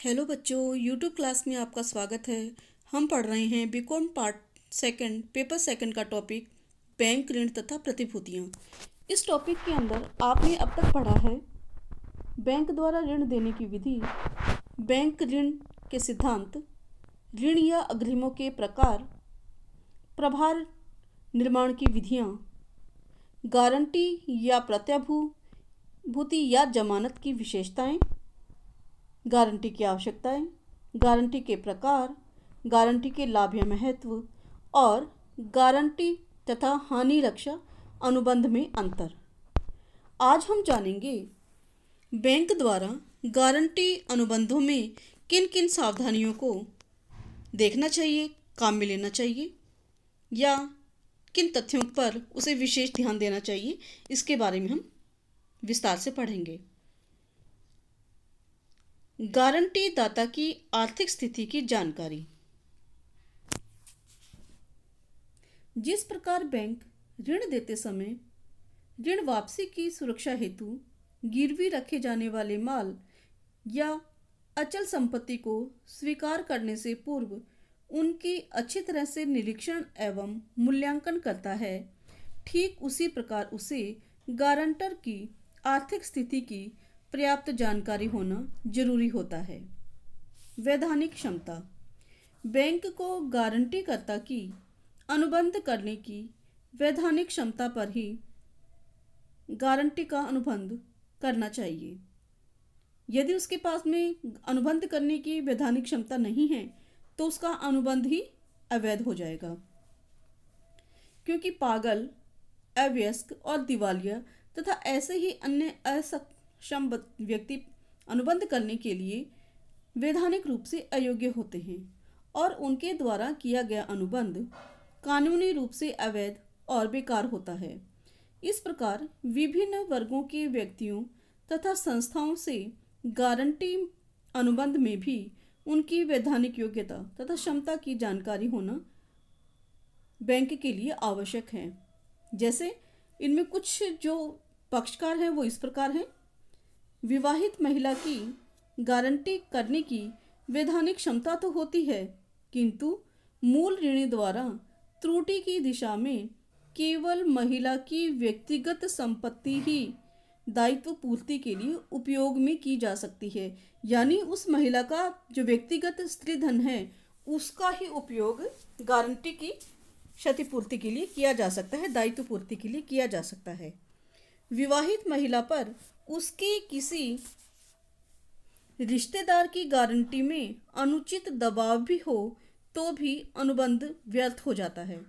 Hello बच्चों YouTube class में आपका स्वागत है। हम पढ़ रहे हैं BCom part second, paper second का टॉपिक, बैंक ऋण तथा प्रतिभूतियाँ। इस टॉपिक के अंदर आपने अब तक पढ़ा है, बैंक द्वारा ऋण देने की विधि, बैंक ऋण के सिद्धांत, ऋण या अग्रिमों के प्रकार, प्रभार निर्माण की विधियाँ, गारंटी या प्रत्याभूति या जमानत की विशेषताएँ गारंटी की आवश्यकताएँ, गारंटी के प्रकार, गारंटी के लाभ या महत्व और गारंटी तथा हानि रक्षा अनुबंध में अंतर। आज हम जानेंगे बैंक द्वारा गारंटी अनुबंधों में किन किन सावधानियों को देखना चाहिए, काम में लेना चाहिए या किन तथ्यों पर उसे विशेष ध्यान देना चाहिए, इसके बारे में हम विस्तार से पढ़ेंगे। गारंटी दाता की आर्थिक स्थिति की जानकारी। जिस प्रकार बैंक ऋण देते समय ऋण वापसी की सुरक्षा हेतु गिरवी रखे जाने वाले माल या अचल संपत्ति को स्वीकार करने से पूर्व उनकी अच्छी तरह से निरीक्षण एवं मूल्यांकन करता है, ठीक उसी प्रकार उसे गारंटर की आर्थिक स्थिति की पर्याप्त जानकारी होना ज़रूरी होता है। वैधानिक क्षमता। बैंक को गारंटी करता कि अनुबंध करने की वैधानिक क्षमता पर ही गारंटी का अनुबंध करना चाहिए। यदि उसके पास में अनुबंध करने की वैधानिक क्षमता नहीं है तो उसका अनुबंध ही अवैध हो जाएगा। क्योंकि पागल, अव्यस्क और दिवालिया तथा ऐसे ही अन्य असक्त श्रम व्यक्ति अनुबंध करने के लिए वैधानिक रूप से अयोग्य होते हैं और उनके द्वारा किया गया अनुबंध कानूनी रूप से अवैध और बेकार होता है। इस प्रकार विभिन्न वर्गों के व्यक्तियों तथा संस्थाओं से गारंटी अनुबंध में भी उनकी वैधानिक योग्यता तथा क्षमता की जानकारी होना बैंक के लिए आवश्यक है। जैसे इनमें कुछ जो पक्षकार हैं वो इस प्रकार हैं। विवाहित महिला की गारंटी करने की वैधानिक क्षमता तो होती है, किंतु मूल ऋणी द्वारा त्रुटि की दिशा में केवल महिला की व्यक्तिगत संपत्ति ही दायित्व पूर्ति के लिए उपयोग में की जा सकती है। यानी उस महिला का जो व्यक्तिगत स्त्री धन है, उसका ही उपयोग गारंटी की क्षतिपूर्ति के लिए किया जा सकता है, दायित्व पूर्ति के लिए किया जा सकता है। विवाहित महिला पर उसके किसी रिश्तेदार की गारंटी में अनुचित दबाव भी हो तो भी अनुबंध व्यर्थ हो जाता है।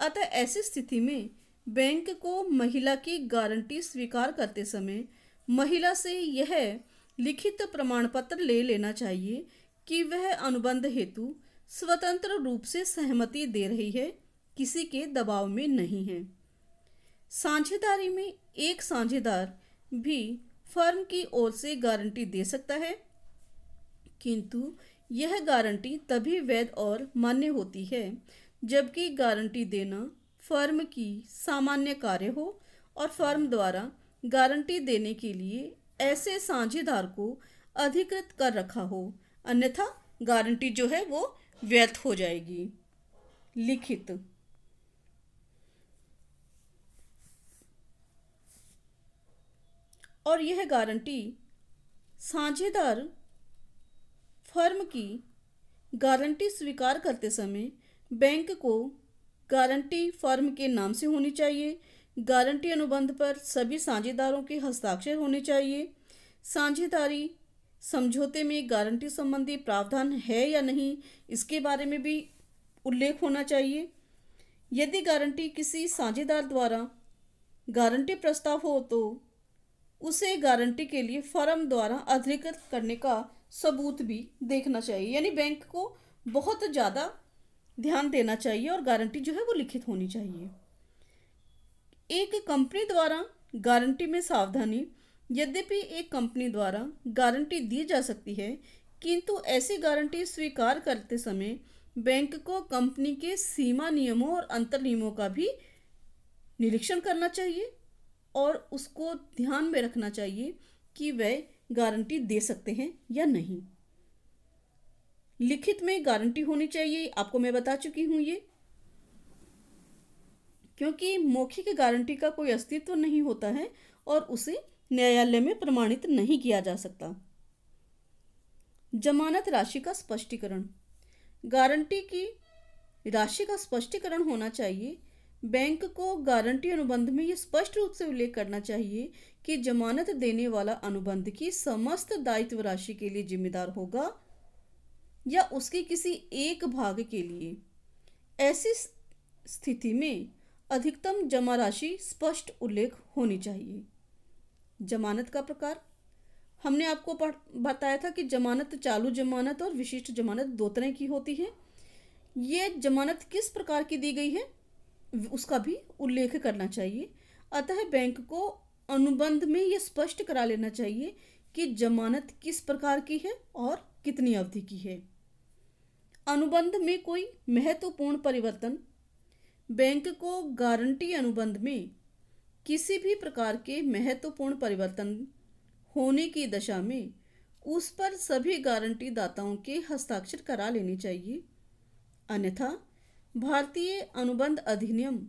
अतः ऐसी स्थिति में बैंक को महिला की गारंटी स्वीकार करते समय महिला से यह लिखित प्रमाण पत्र ले लेना चाहिए कि वह अनुबंध हेतु स्वतंत्र रूप से सहमति दे रही है, किसी के दबाव में नहीं है। साझेदारी में एक साझेदार भी फर्म की ओर से गारंटी दे सकता है। किंतु यह गारंटी तभी वैध और मान्य होती है, जबकि गारंटी देना फर्म की सामान्य कार्य हो और फर्म द्वारा गारंटी देने के लिए ऐसे साझेदार को अधिकृत कर रखा हो, अन्यथा गारंटी जो है वो व्यर्थ हो जाएगी। लिखित और यह गारंटी साझेदार फर्म की गारंटी स्वीकार करते समय बैंक को गारंटी फर्म के नाम से होनी चाहिए। गारंटी अनुबंध पर सभी साझेदारों के हस्ताक्षर होने चाहिए। साझेदारी समझौते में गारंटी संबंधी प्रावधान है या नहीं, इसके बारे में भी उल्लेख होना चाहिए। यदि गारंटी किसी साझेदार द्वारा गारंटी प्रस्ताव हो तो उसे गारंटी के लिए फर्म द्वारा अधिकृत करने का सबूत भी देखना चाहिए। यानी बैंक को बहुत ज़्यादा ध्यान देना चाहिए और गारंटी जो है वो लिखित होनी चाहिए। एक कंपनी द्वारा गारंटी में सावधानी। यद्यपि एक कंपनी द्वारा गारंटी दी जा सकती है, किंतु ऐसी गारंटी स्वीकार करते समय बैंक को कंपनी के सीमा नियमों और अंतर नियमों का भी निरीक्षण करना चाहिए। और उसको ध्यान में रखना चाहिए कि वह गारंटी दे सकते हैं या नहीं। लिखित में गारंटी होनी चाहिए, आपको मैं बता चुकी हूँ ये। क्योंकि मौखिक गारंटी का कोई अस्तित्व नहीं होता है और उसे न्यायालय में प्रमाणित नहीं किया जा सकता। जमानत राशि का स्पष्टीकरण। गारंटी की राशि का स्पष्टीकरण होना चाहिए बैंक को गारंटी अनुबंध में यह स्पष्ट रूप से उल्लेख करना चाहिए कि जमानत देने वाला अनुबंध की समस्त दायित्व राशि के लिए जिम्मेदार होगा या उसके किसी एक भाग के लिए। ऐसी स्थिति में अधिकतम जमा राशि स्पष्ट उल्लेख होनी चाहिए। जमानत का प्रकार? हमने आपको बताया था कि जमानत चालू जमानत और विशिष्ट जमानत दो तरह की होती है। ये जमानत किस प्रकार की दी गई है? उसका भी उल्लेख करना चाहिए। अतः बैंक को अनुबंध में यह स्पष्ट करा लेना चाहिए कि जमानत किस प्रकार की है और कितनी अवधि की है। अनुबंध में कोई महत्वपूर्ण परिवर्तन? बैंक को गारंटी अनुबंध में किसी भी प्रकार के महत्वपूर्ण परिवर्तन होने की दशा में उस पर सभी गारंटी दाताओं के हस्ताक्षर करा लेने चाहिए। अन्यथा भारतीय अनुबंध अधिनियम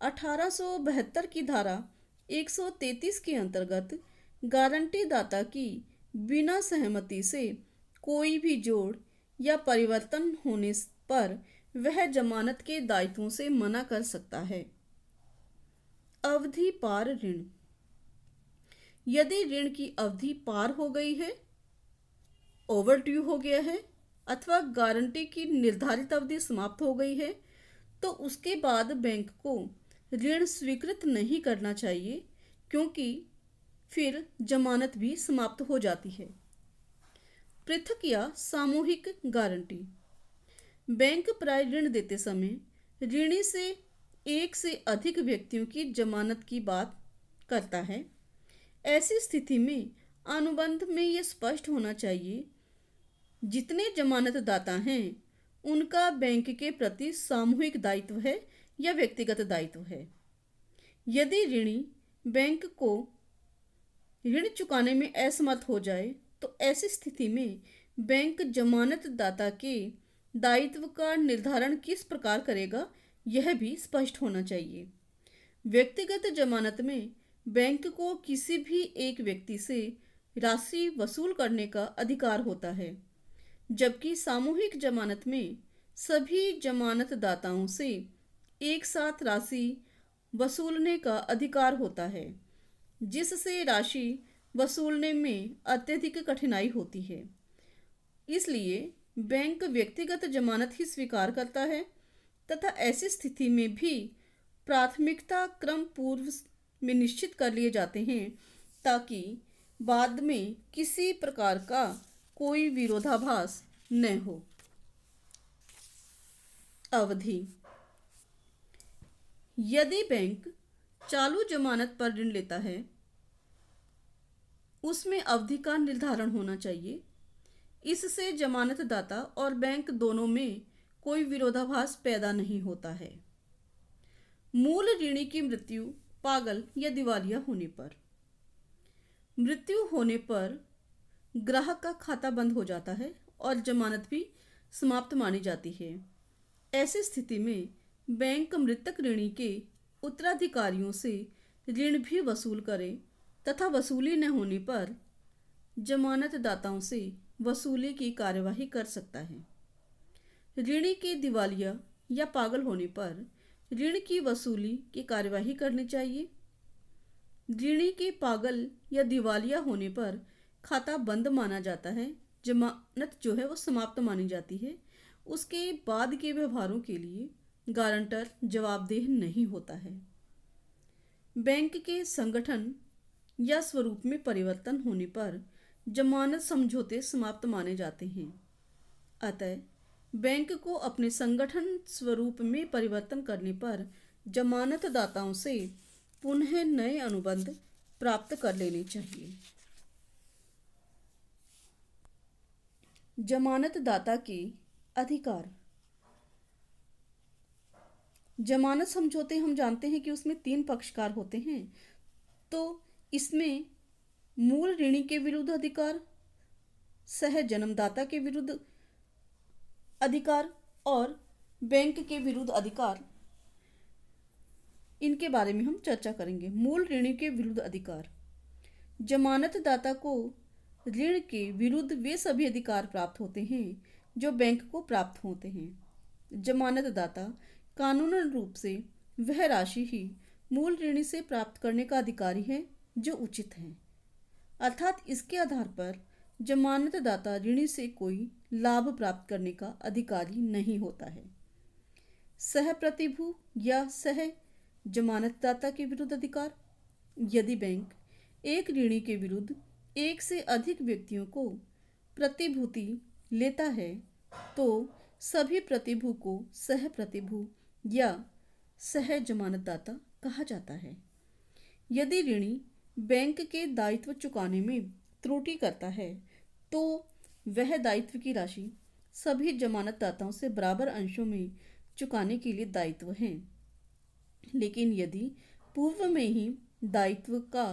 अठारह सौ बहत्तर की धारा 133 के अंतर्गत गारंटी दाता की बिना सहमति से कोई भी जोड़ या परिवर्तन होने पर वह जमानत के दायित्वों से मना कर सकता है। अवधि पार ऋण। यदि ऋण की अवधि पार हो गई है ओवर ड्यू हो गया है अथवा गारंटी की निर्धारित अवधि समाप्त हो गई है तो उसके बाद बैंक को ऋण स्वीकृत नहीं करना चाहिए, क्योंकि फिर जमानत भी समाप्त हो जाती है। पृथक या सामूहिक गारंटी। बैंक प्राय ऋण देते समय ऋणी से एक से अधिक व्यक्तियों की जमानत की बात करता है। ऐसी स्थिति में अनुबंध में यह स्पष्ट होना चाहिए जितने जमानत दाता हैं, उनका बैंक के प्रति सामूहिक दायित्व है या व्यक्तिगत दायित्व है? यदि ऋणी बैंक को ऋण चुकाने में असमर्थ हो जाए तो ऐसी स्थिति में बैंक जमानत दाता के दायित्व का निर्धारण किस प्रकार करेगा, यह भी स्पष्ट होना चाहिए। व्यक्तिगत जमानत में बैंक को किसी भी एक व्यक्ति से राशि वसूल करने का अधिकार होता है। जबकि सामूहिक जमानत में सभी जमानतदाताओं से एक साथ राशि वसूलने का अधिकार होता है, जिससे राशि वसूलने में अत्यधिक कठिनाई होती है। इसलिए बैंक व्यक्तिगत जमानत ही स्वीकार करता है तथा ऐसी स्थिति में भी प्राथमिकता क्रम पूर्व में निश्चित कर लिए जाते हैं ताकि बाद में किसी प्रकार का कोई विरोधाभास न हो। अवधि। यदि बैंक चालू जमानत पर ऋण लेता है, उसमें अवधि का निर्धारण होना चाहिए। इससे जमानत दाता और बैंक दोनों में कोई विरोधाभास पैदा नहीं होता है। मूल ऋणी की मृत्यु पागल या दिवालिया होने पर। मृत्यु होने पर ग्राहक का खाता बंद हो जाता है और जमानत भी समाप्त मानी जाती है। ऐसी स्थिति में बैंक मृतक ऋणी के उत्तराधिकारियों से ऋण भी वसूल करे तथा वसूली न होने पर जमानत दाताओं से वसूली की कार्यवाही कर सकता है। ऋणी के दिवालिया या पागल होने पर ऋण की वसूली की कार्यवाही करनी चाहिए। ऋणी के पागल या दिवालिया होने पर खाता बंद माना जाता है, जमानत जो है वो समाप्त मानी जाती है। उसके बाद के व्यवहारों के लिए गारंटर जवाबदेह नहीं होता है। बैंक के संगठन या स्वरूप में परिवर्तन होने पर जमानत समझौते समाप्त माने जाते हैं। अतः बैंक को अपने संगठन स्वरूप में परिवर्तन करने पर जमानत दाताओं से पुनः नए अनुबंध प्राप्त कर लेने चाहिए। जमानत दाता के अधिकार। जमानत समझौते हम जानते हैं कि उसमें तीन पक्षकार होते हैं। तो इसमें मूल ऋणी के विरुद्ध अधिकार, सह जन्मदाता के विरुद्ध अधिकार और बैंक के विरुद्ध अधिकार। इनके बारे में हम चर्चा करेंगे। मूल ऋणी के विरुद्ध अधिकार। जमानतदाता को ऋण के विरुद्ध वे सभी अधिकार प्राप्त होते हैं, जो बैंक को प्राप्त होते हैं। जमानतदाता कानूनन रूप से वह राशि ही मूल ऋणी से प्राप्त करने का अधिकारी है, जो उचित है। अर्थात इसके आधार पर जमानतदाता ऋणी से कोई लाभ प्राप्त करने का अधिकारी नहीं होता है। सह प्रतिभू या सह जमानतदाता के विरुद्ध अधिकार? यदि बैंक एक ऋणी के विरुद्ध एक से अधिक व्यक्तियों को प्रतिभूति लेता है तो सभी प्रतिभू को सह प्रतिभू या सह जमानतदाता कहा जाता है। यदि ऋणी बैंक के दायित्व चुकाने में त्रुटि करता है तो वह दायित्व की राशि सभी जमानतदाताओं से बराबर अंशों में चुकाने के लिए दायित्व है। लेकिन यदि पूर्व में ही दायित्व का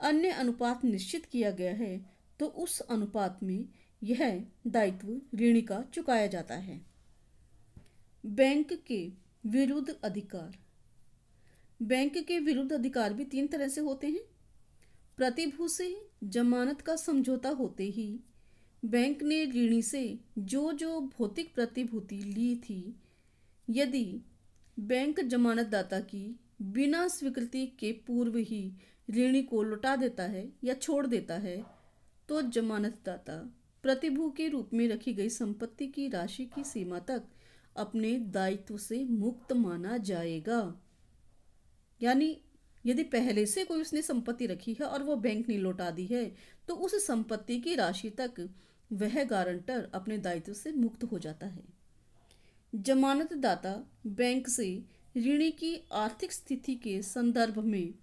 अन्य अनुपात निश्चित किया गया है तो उस अनुपात में यह दायित्व ऋणी का चुकाया जाता है। बैंक के विरुद्ध अधिकार। बैंक के विरुद्ध अधिकार भी तीन तरह से होते हैं। प्रतिभू से जमानत का समझौता होते ही बैंक ने ऋणी से जो जो भौतिक प्रतिभूति ली थी, यदि बैंक जमानतदाता की बिना स्वीकृति के पूर्व ही ऋणी को लौटा देता है या छोड़ देता है तो जमानतदाता प्रतिभू के रूप में रखी गई संपत्ति की राशि की सीमा तक अपने दायित्व से मुक्त माना जाएगा। यानी यदि पहले से कोई उसने संपत्ति रखी है और वो बैंक ने लौटा दी है तो उस संपत्ति की राशि तक वह गारंटर अपने दायित्व से मुक्त हो जाता है। जमानतदाता बैंक से ऋणी की आर्थिक स्थिति के संदर्भ में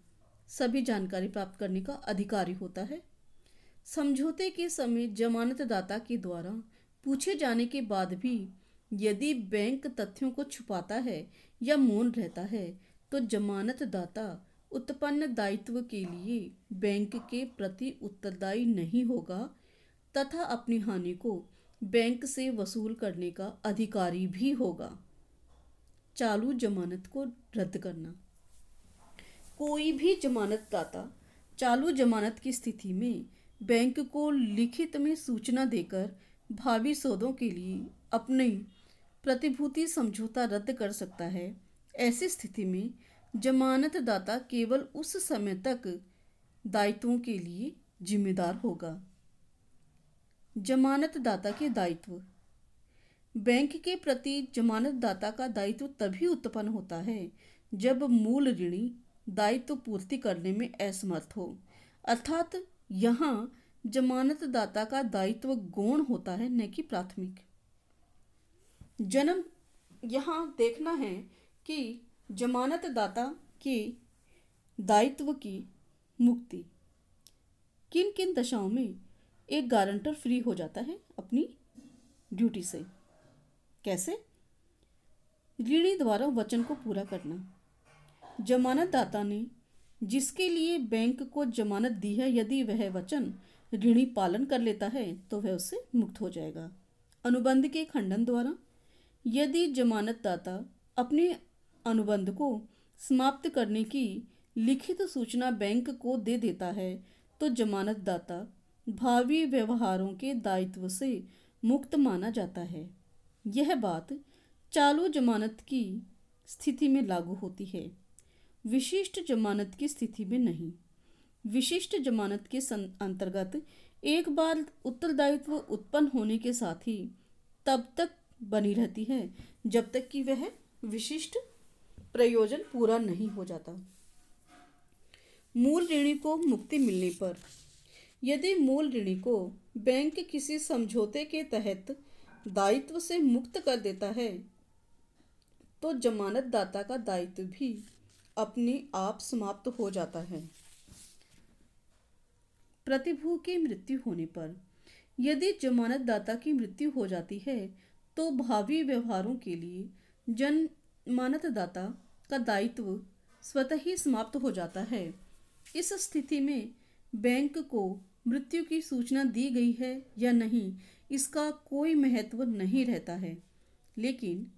सभी जानकारी प्राप्त करने का अधिकारी होता है। समझौते के समय जमानतदाता के द्वारा पूछे जाने के बाद भी यदि बैंक तथ्यों को छुपाता है या मौन रहता है तो जमानतदाता उत्पन्न दायित्व के लिए बैंक के प्रति उत्तरदायी नहीं होगा तथा अपनी हानि को बैंक से वसूल करने का अधिकारी भी होगा। चालू जमानत को रद्द करना। कोई भी जमानतदाता चालू जमानत की स्थिति में बैंक को लिखित में सूचना देकर भावी सौदों के लिए अपनी प्रतिभूति समझौता रद्द कर सकता है। ऐसी स्थिति में जमानतदाता केवल उस समय तक दायित्वों के लिए जिम्मेदार होगा। जमानतदाता के दायित्व। बैंक के प्रति जमानतदाता का दायित्व तभी उत्पन्न होता है जब मूल ऋणी दायित्व तो पूर्ति करने में असमर्थ हो। अर्थात यहाँ जमानतदाता का दायित्व गौण होता है, न कि प्राथमिक। जन्म, यहाँ देखना है कि जमानतदाता के दायित्व की मुक्ति किन किन दशाओं में एक गारंटर फ्री हो जाता है अपनी ड्यूटी से। कैसे? ऋणी द्वारा वचन को पूरा करना। जमानतदाता ने, जिसके लिए बैंक को जमानत दी है, यदि वह वचन ऋणी पालन कर लेता है तो वह उससे मुक्त हो जाएगा। अनुबंध के खंडन द्वारा, यदि जमानतदाता अपने अनुबंध को समाप्त करने की लिखित तो सूचना बैंक को दे देता है तो जमानतदाता भावी व्यवहारों के दायित्व से मुक्त माना जाता है। यह बात चालू जमानत की स्थिति में लागू होती है। विशिष्ट जमानत की स्थिति में नहीं। विशिष्ट जमानत के अंतर्गत एक बार उत्तरदायित्व उत्पन्न होने के साथ ही तब तक बनी रहती है, जब तक कि वह विशिष्ट प्रयोजन पूरा नहीं हो जाता। मूल ऋणी को मुक्ति मिलने पर, यदि मूल ऋणी को बैंक किसी समझौते के तहत दायित्व से मुक्त कर देता है तो जमानतदाता का दायित्व भी अपने आप समाप्त हो जाता है। प्रतिभू की मृत्यु होने पर, यदि जमानतदाता की मृत्यु हो जाती है तो भावी व्यवहारों के लिए जमानतदाता का दायित्व स्वतः ही समाप्त हो जाता है। इस स्थिति में बैंक को मृत्यु की सूचना दी गई है या नहीं, इसका कोई महत्व नहीं रहता है। लेकिन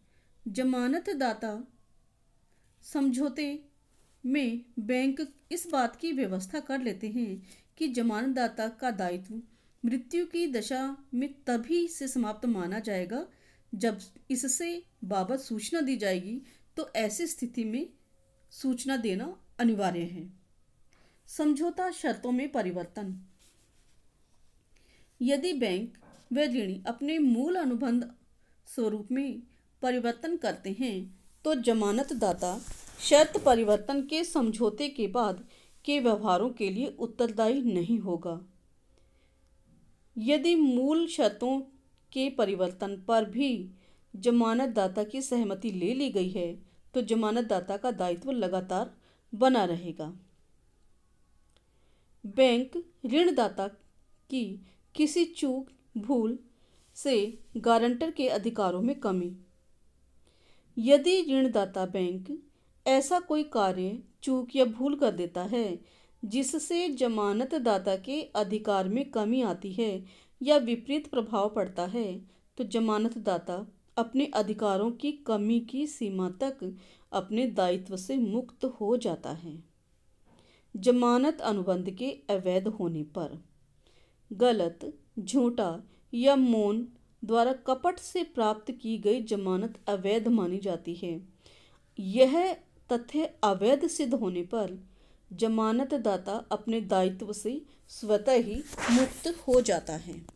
जमानत दाता समझौते में बैंक इस बात की व्यवस्था कर लेते हैं कि जमानतदाता का दायित्व मृत्यु की दशा में तभी से समाप्त माना जाएगा। जब इससे बाबत सूचना दी जाएगी तो ऐसी स्थिति में सूचना देना अनिवार्य है। समझौता शर्तों में परिवर्तन। यदि बैंक व ऋणी अपने मूल अनुबंध स्वरूप में परिवर्तन करते हैं तो जमानतदाता शर्त परिवर्तन के समझौते के बाद के व्यवहारों के लिए उत्तरदायी नहीं होगा। यदि मूल शर्तों के परिवर्तन पर भी जमानतदाता की सहमति ले ली गई है तो जमानतदाता का दायित्व लगातार बना रहेगा। बैंक ऋणदाता की किसी चूक, भूल से गारंटर के अधिकारों में कमी यदि ऋणदाता बैंक ऐसा कोई कार्य चूक या भूल कर देता है, जिससे जमानतदाता के अधिकार में कमी आती है या विपरीत प्रभाव पड़ता है तो जमानतदाता अपने अधिकारों की कमी की सीमा तक अपने दायित्व से मुक्त हो जाता है। जमानत अनुबंध के अवैध होने पर गलत, झूठा या मौन द्वारा कपट से प्राप्त की गई जमानत अवैध मानी जाती है। यह तथ्य अवैध सिद्ध होने पर जमानतदाता अपने दायित्व से स्वतः ही मुक्त हो जाता है।